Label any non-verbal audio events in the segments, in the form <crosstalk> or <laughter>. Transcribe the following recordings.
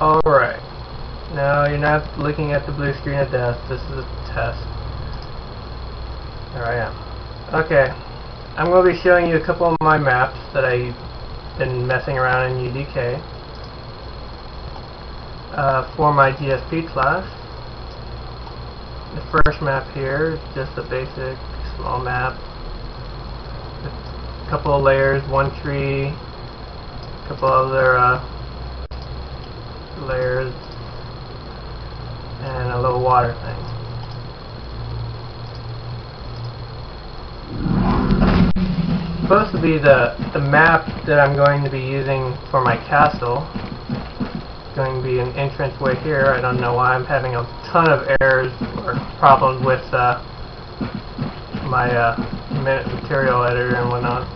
Alright. Now you're not looking at the blue screen of death. This is a test. There I am. Okay. I'm going to be showing you a couple of my maps that I've been messing around in UDK. Uh, for my GSP class. The first map here is just a basic small map. A couple of layers, one tree, a couple other uh, layers, and a little water thing. Supposed to be the the map that I'm going to be using for my castle. Going to be an entrance way here. I don't know why I'm having a ton of errors or problems with uh, my uh, material editor and whatnot.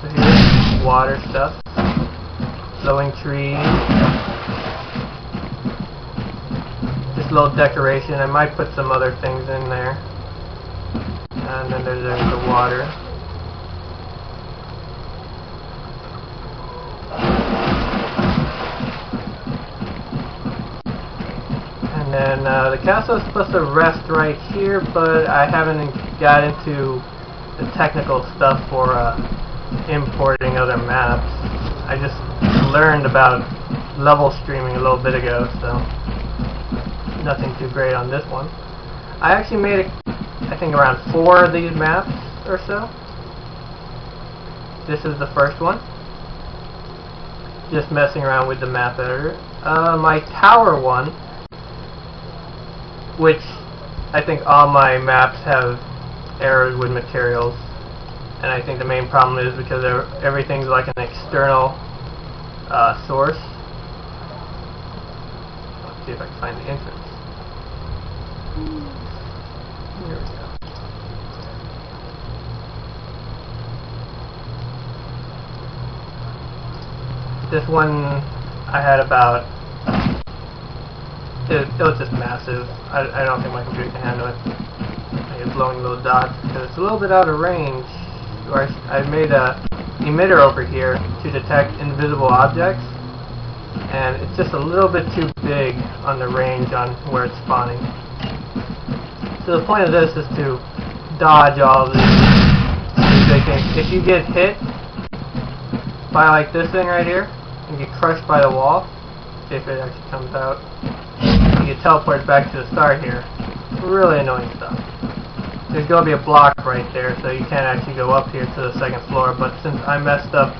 So here's water stuff, flowing trees. Just a little decoration. I might put some other things in there. And then there's, there's the water. And then uh, the castle is supposed to rest right here, but I haven't got into the technical stuff for uh, importing other maps. I just learned about level streaming a little bit ago, so nothing too great on this one. I actually made, a, I think, around four of these maps or so. This is the first one. Just messing around with the map editor. Uh, my tower one which I think all my maps have errors with materials and I think the main problem is because everything's like an external uh, source let's see if I can find the entrance here we go this one I had about it, it was just massive. I, I don't think my computer can handle it. I blowing little dots because it's a little bit out of range. Or I, I made a emitter over here to detect invisible objects, and it's just a little bit too big on the range on where it's spawning. So the point of this is to dodge all these, big things. If you get hit by like this thing right here, and get crushed by the wall, see if it actually comes out you get teleported back to the start here. Really annoying stuff. There's going to be a block right there, so you can't actually go up here to the second floor, but since I messed up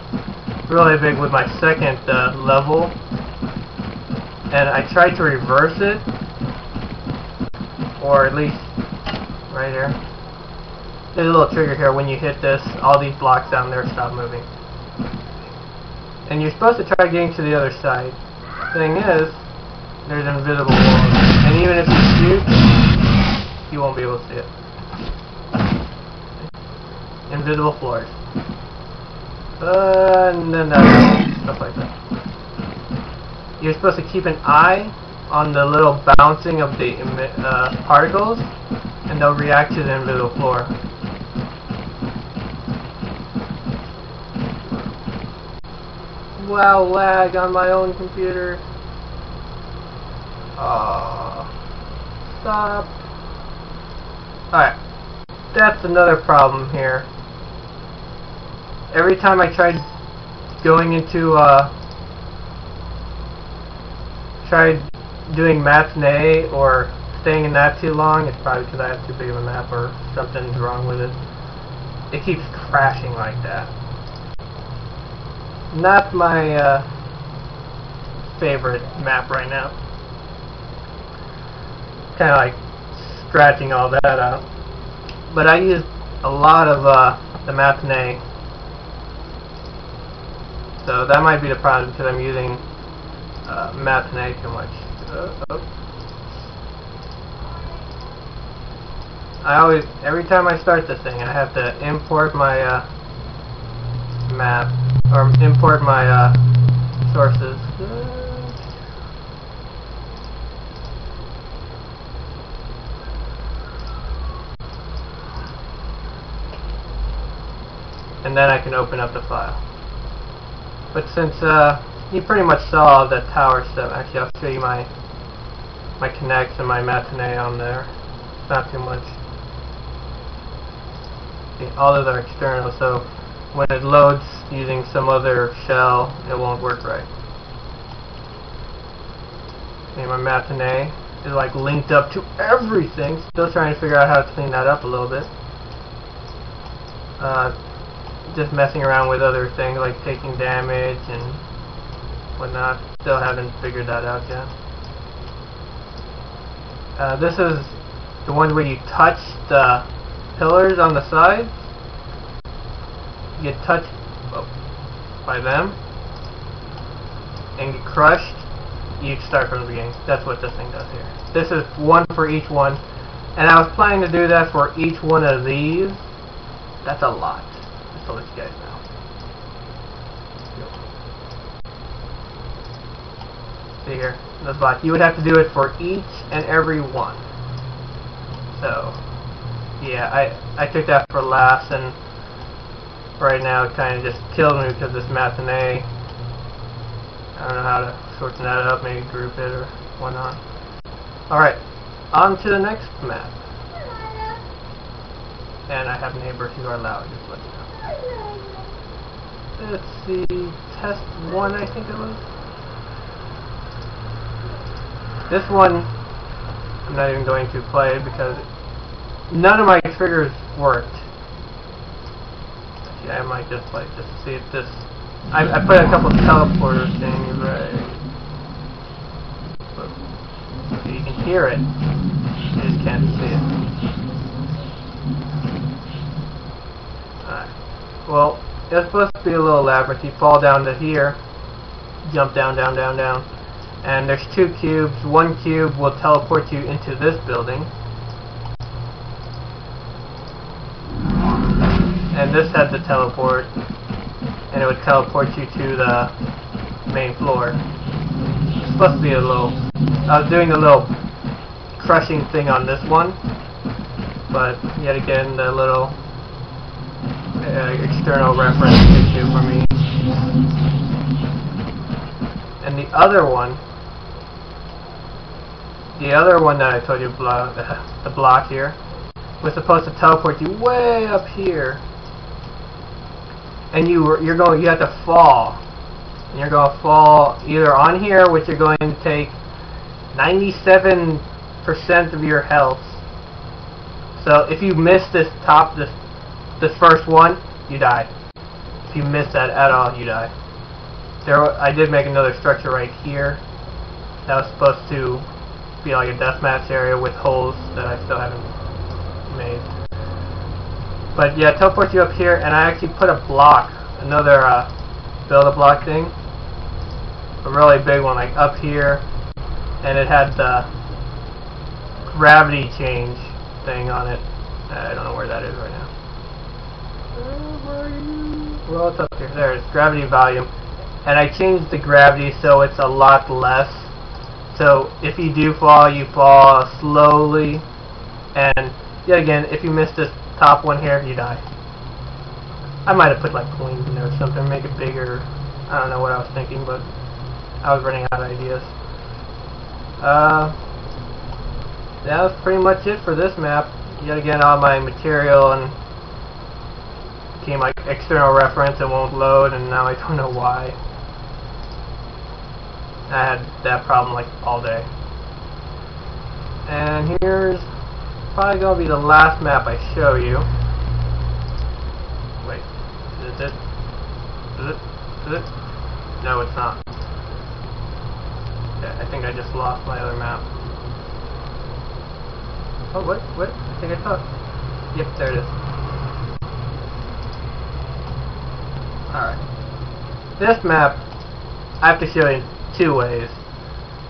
really big with my second uh, level, and I tried to reverse it, or at least right here. There's a little trigger here, when you hit this, all these blocks down there stop moving. And you're supposed to try getting to the other side. Thing is, there's invisible walls. And even if you shoot, you won't be able to see it. Invisible floors. Uh, then that, stuff like that. You're supposed to keep an eye on the little bouncing of the uh, particles, and they'll react to the invisible floor. Wow, lag on my own computer. Uh, stop. Alright. That's another problem here. Every time I tried going into, uh, tried doing matinee or staying in that too long, it's probably because I have too big of a map or something's wrong with it. It keeps crashing like that. Not my, uh, favorite map right now kind of like scratching all that out. But I use a lot of uh, the matinee. So that might be the problem because I'm using uh, matinee too much. Uh, oh. I always, every time I start this thing, I have to import my uh, map, or import my uh, sources. And then I can open up the file. But since uh, you pretty much saw the tower stuff. Actually, I'll show you my my connects and my matinee on there. Not too much. See, all of are external, so when it loads using some other shell, it won't work right. See, my matinee is like linked up to everything. Still trying to figure out how to clean that up a little bit. Uh, just messing around with other things like taking damage and whatnot. Still haven't figured that out yet. Uh, this is the one where you touch the pillars on the sides. You get touched oh, by them and get crushed. You start from the beginning. That's what this thing does here. This is one for each one. And I was planning to do that for each one of these. That's a lot. To let you guys know. See here, the block. You would have to do it for each and every one. So, yeah, I I took that for last, and right now it kind of just killed me because this matinee. I don't know how to sort that up, maybe group it or whatnot. Alright, on to the next map. And I have neighbors who are loud, just let you know. Let's see, test one I think it was. This one, I'm not even going to play because none of my triggers worked. Actually, I might just play just to see if this... I, I put a couple teleporter things right. So you can hear it, you just can't see it. Alright. Well, it's supposed to be a little labyrinth. You fall down to here, jump down, down, down, down and there's two cubes. One cube will teleport you into this building. And this had the teleport, and it would teleport you to the main floor. It's supposed to be a little... I was doing a little crushing thing on this one, but yet again, the little uh, external reference issue for me. And the other one the other one that I told you, block, <laughs> the block here, was supposed to teleport you way up here. And you were, you're going, you have to fall. And you're going to fall either on here, which you're going to take 97% of your health. So if you miss this top, this, this first one, you die. If you miss that at all, you die. There, I did make another structure right here. That was supposed to be like a deathmatch area with holes that I still haven't made. But yeah, teleport you up here, and I actually put a block, another uh, build a block thing, a really big one, like up here, and it had the gravity change thing on it. I don't know where that is right now. Well, it's up here. There, it's gravity volume. And I changed the gravity so it's a lot less so if you do fall, you fall slowly. And yet again, if you miss this top one here, you die. I might have put like coins in there or something, make it bigger. I don't know what I was thinking, but I was running out of ideas. Uh, that was pretty much it for this map. Yet again, all my material and became like external reference and won't load, and now I don't know why. I had that problem like all day. And here's probably to be the last map I show you. Wait, is it? Is it? Is it? No, it's not. I think I just lost my other map. Oh, what? What? I think I it. Yep, there it is. Alright. This map, I have to show you two ways.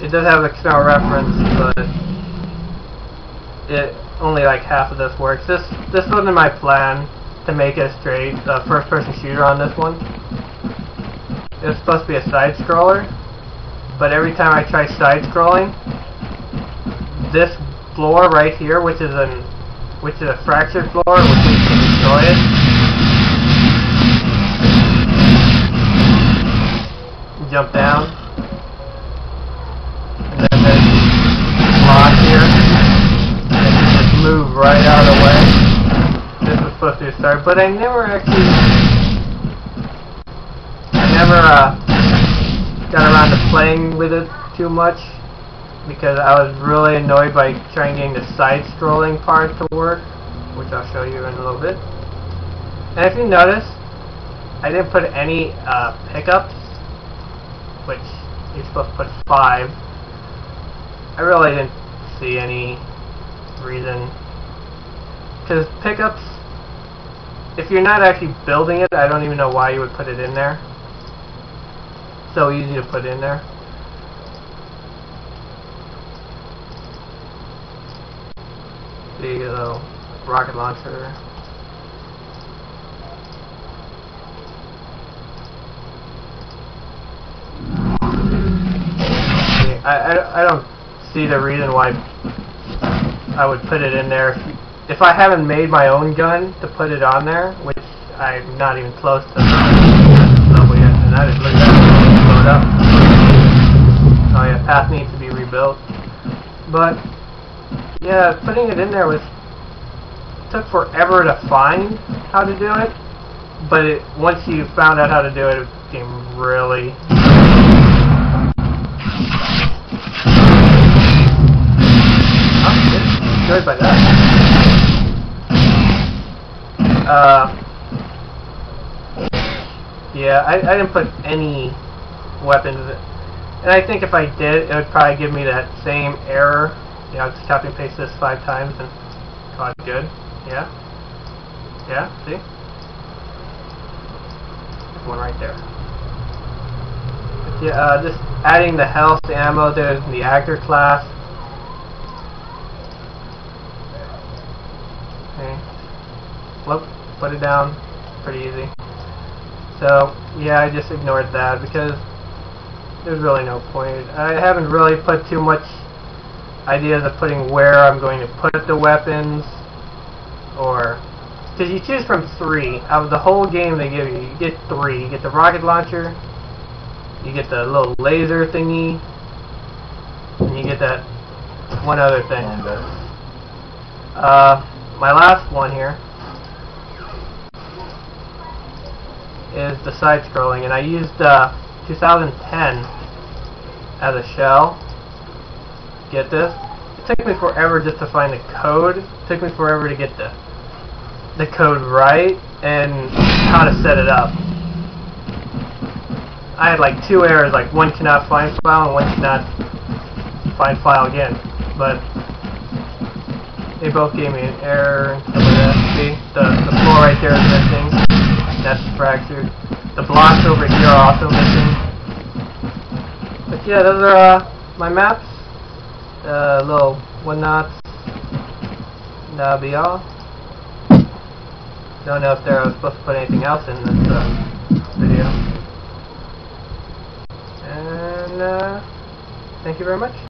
It does have external reference, but it only like half of this works. This this wasn't my plan to make a straight uh, first-person shooter on this one. It was supposed to be a side-scroller, but every time I try side-scrolling, this floor right here, which is an which is a fractured floor, which means to destroy it, jump down. And then there's block here. And you just move right out of the way. This was supposed to be a start, but I never actually I never uh, got around to playing with it too much because I was really annoyed by trying getting the side-scrolling part to work, which I'll show you in a little bit. And if you notice, I didn't put any uh, pickups, which you're supposed to put five. I really didn't see any reason. Because pickups, if you're not actually building it, I don't even know why you would put it in there. So easy to put in there. The uh, rocket launcher. I, I, I don't see the reason why I would put it in there. If I haven't made my own gun to put it on there, which I'm not even close to yet, and I just look up. Oh yeah, path needs to be rebuilt. But yeah, putting it in there was took forever to find how to do it. But it, once you found out how to do it, it became really by that. Uh, yeah, I, I didn't put any weapons, and I think if I did, it would probably give me that same error. You know, just copy and paste this five times and call it good. Yeah, yeah. See, There's one right there. But yeah, uh, just adding the health, the ammo, there's the actor class. Okay. Whoop, put it down. Pretty easy. So, yeah, I just ignored that because there's really no point. I haven't really put too much ideas of putting where I'm going to put the weapons or because you choose from three out of the whole game they give you you get three you get the rocket launcher you get the little laser thingy and you get that one other thing uh, my last one here is the side scrolling and I used uh, 2010 as a shell. Get this? It took me forever just to find the code. It took me forever to get the the code right and how to set it up. I had like two errors like one cannot find file and one cannot find file again but they both gave me an error and stuff like that. See, the, the floor right there is missing. That's fractured. The blocks over here are also missing. But yeah, those are uh, my maps. Uh, little one knots. That'll be all. Don't know if there I was supposed to put anything else in this uh, video. And uh, thank you very much.